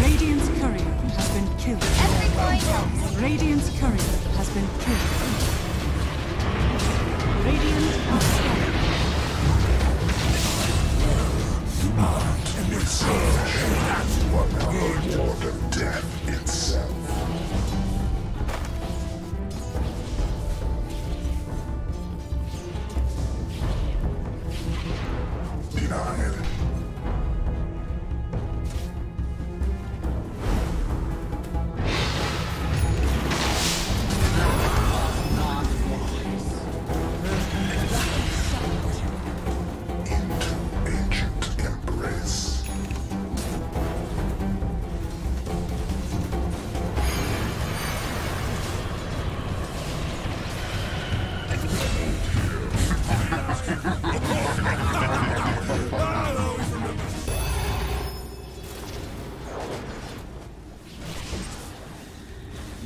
Radiant's courier been killed. Every helps. Radiant's courier has been killed. Radiant. You are an insurgent.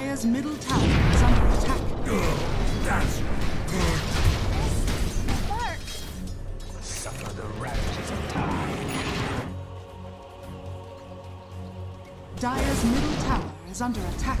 Dire's middle tower is under attack. That's good. Mark. Suffer the ravages of time. Dire's middle tower is under attack.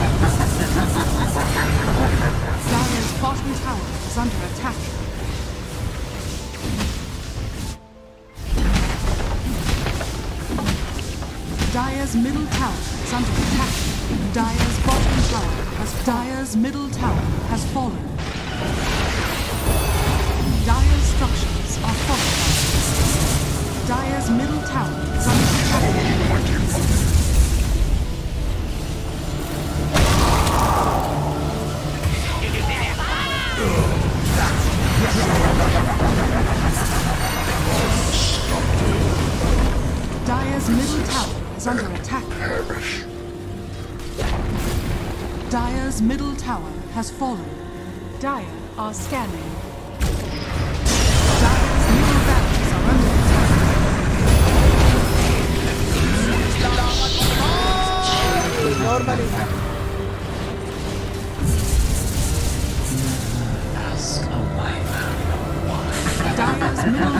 Fortified. Bottom tower is under attack. Dire's middle tower is under attack. Dire's bottom tower has Dire's middle tower has fallen. Dire's structures are Dire's middle tower has fallen. Dire are scanning. Dire's middle are under attack. Dire's middle